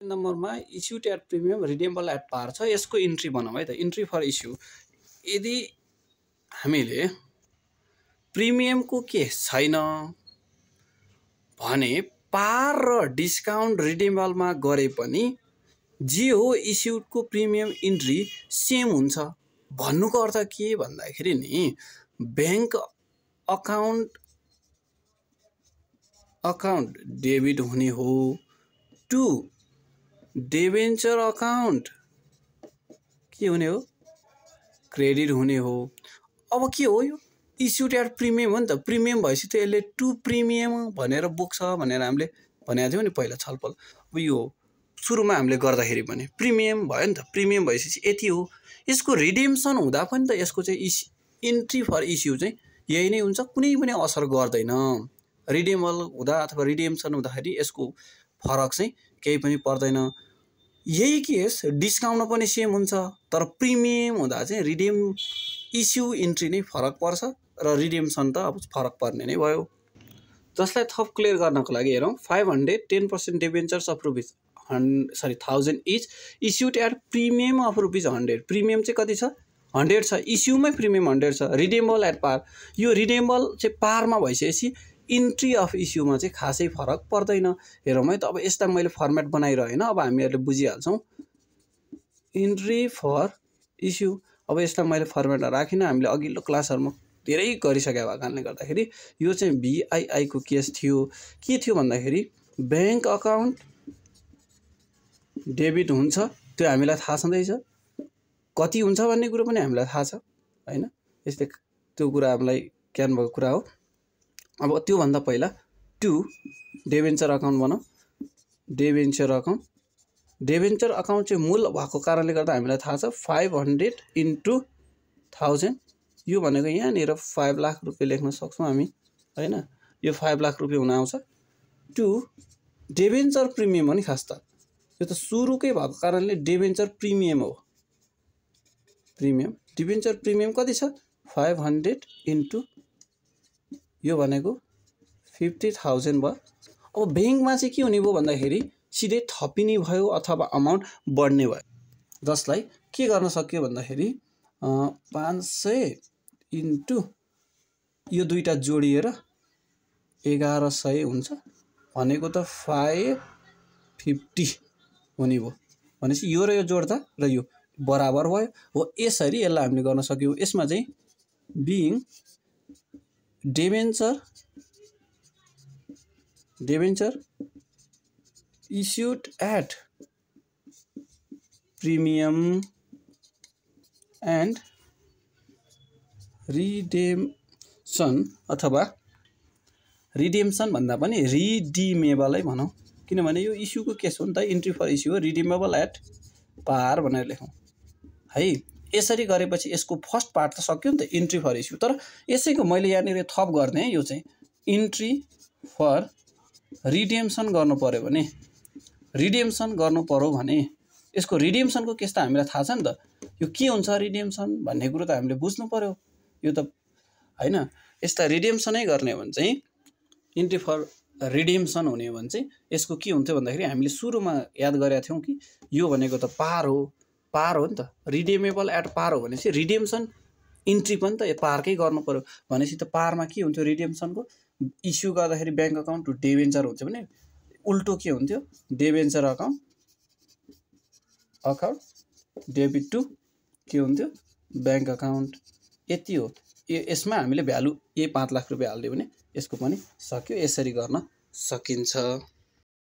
नम्बरमा issued at premium redeemable at par छ यसको इन्ट्री बनाऊ है त। इन्ट्री फर इस्यु यदि हामीले प्रिमियमको के छैन भने पार र डिस्काउन्ट रिडेम्बलमा गरे पनि जे हो इस्युडको प्रिमियम इन्ट्री सेम हुन्छ। भन्नुको अर्थ के भन्दाखेरि नि ब्याङ्क अकाउन्ट अकाउन्ट डेबिट हुने हो टु डेभेन्चर अकाउन्ट। के हुने हो? क्रेडिट हुने हो। अब के हो यो? इस्युड एट प्रिमियम हो नि त। प्रिमियम भएपछि त यसले टु प्रिमियम भनेर बोक्छ भनेर हामीले भनेको थियौँ नि पहिला छलफल। अब यो सुरुमा हामीले गर्दाखेरि भने प्रिमियम भयो नि त। प्रिमियम भइसकेपछि यति हो। यसको रिडिम्सन हुँदा पनि त यसको चाहिँ इस इन्ट्री फर इस्यु चाहिँ यही नै हुन्छ। कुनै पनि असर गर्दैन। रिडेमल हुँदा अथवा रिडिम्सन हुँदाखेरि यसको फरक चाहिँ केही पनि पर्दैन। यही केस डिस्काउन्टमा पनि सेम हुन्छ तर प्रिमियम हुँदा चाहिँ रिडिम इस्यु इन्ट्री नै फरक पर्छ र रिडिम्सन त अब फरक पर्ने नै भयो। जसलाई थप क्लियर गर्नको लागि हेरौँ five hundred ten percent debentures of rupees हन् sorry thousand each issued at premium of rupees hundred premium चाहिँ कति छ? हन्ड्रेड छ। इस्युमै प्रिमियम हन्ड्रेड छ। रिडेम्बल एट पार यो रिडेम्बल चाहिँ पारमा भइसकेपछि इन्ट्री अफ इस्युमा चाहिँ खासै फरक पर्दैन। हेरौँ है त अब यस्ता मैले फर्मेट बनाइरहेँ होइन अब हामीहरूले बुझिहाल्छौँ। इन्ट्री फर इस्यु अब यसलाई मैले फर्मेटमा राखिनँ हामीले अघिल्लो क्लासहरूमा धेरै गरिसकेको भएको कारणले गर्दाखेरि यो चाहिँ भिआइआईको केस थियो। के थियो भन्दाखेरि ब्याङ्क अकाउन्ट डेबिट हुन्छ त्यो हामीलाई थाहा छँदैछ। कति हुन्छ भन्ने कुरो पनि हामीलाई थाहा छ होइन? यस्तै त्यो कुरा हामीलाई ज्ञान भएको कुरा हो। अब त्योभन्दा पहिला टु डेभेन्चर अकाउन्ट बनाऊ डेभेन्चर अकाउन्ट डेभेन्चर अकाउन्ट चाहिँ मूल भएको कारणले गर्दा हामीलाई थाहा छ फाइभ हन्ड्रेड इन्टु थाउजन्ड यो भनेको यहाँनिर फाइभ लाख रुपियाँ लेख्न सक्छौँ हामी होइन? यो फाइभ लाख रुपियाँ हुन आउँछ। टु डेभेन्चर प्रिमियम हो नि खास त। यो त सुरुकै भएको कारणले डेभेन्चर प्रिमियम हो। प्रिमियम डिभेन्चर प्रिमियम कति छ? फाइभ हन्ड्रेड इन्टु यो भनेको फिफ्टी थाउजन्ड भयो। अब ब्याङ्कमा चाहिँ के हुने भयो भन्दाखेरि सिधै थपिने भयो अथवा अमाउन्ट बढ्ने भयो। जसलाई के गर्न सक्यो भन्दाखेरि पाँच सय इन्टु यो दुइटा जोडिएर एघार सय हुन्छ। भनेको त फाइभ फिफ्टी हुने भयो। भनेपछि यो र यो जोड्दा र यो बराबर भयो। हो यसरी यसलाई हामीले गर्न सक्यौँ। यसमा चाहिँ being debenture? Debenture issued at premium and redemption अथवा रिडेम्सन भन्दा पनि रिडिमेबलै भनौँ। किनभने यो इस्युको केस हो नि त। इन्ट्री फर इस्यु हो। रिडिमेबल एट पार भनेर लेखौँ। है? यसरी गरेपछि यसको फर्स्ट पार्ट त सक्यो नि त इन्ट्री फर इस्यु तर यसैको मैले यहाँनिर थप गर्ने यो चाहिँ इन्ट्री फर रिडेम्सन गर्नु पऱ्यो भने रिडेम्सन गर्नु पऱ्यो भने यसको रिडेम्सनको केस त हामीलाई थाहा छ नि त यो के हुन्छ रिडेम्सन भन्ने कुरो त हामीले बुझ्नु पऱ्यो यो त होइन यस्ता रिडेम्सनै गर्ने हो भने चाहिँ इन्ट्री फर रिडेम्सन हुने हो भने चाहिँ यसको के हुन्थ्यो भन्दाखेरि हामीले सुरुमा याद गरेका थियौँ कि यो भनेको त पार हो। पार हो नि त। रिडेमेबल एट पार हो भनेपछि रिडेम्सन इन्ट्री पनि त पारकै गर्नु पऱ्यो भनेपछि त पारमा के हुन्थ्यो रिडेम्सनको इस्यु गर्दाखेरि ब्याङ्क अकाउन्ट टु डेभेन्चर हुन्छ भने उल्टो के हुन्थ्यो? Debenture account account debit to के हुन्थ्यो? ब्याङ्क अकाउन्ट यति हो। यसमा हामीले भ्यालु ए पाँच लाख रुपियाँ हालिदियो भने यसको पनि सक्यो। यसरी गर्न सकिन्छ।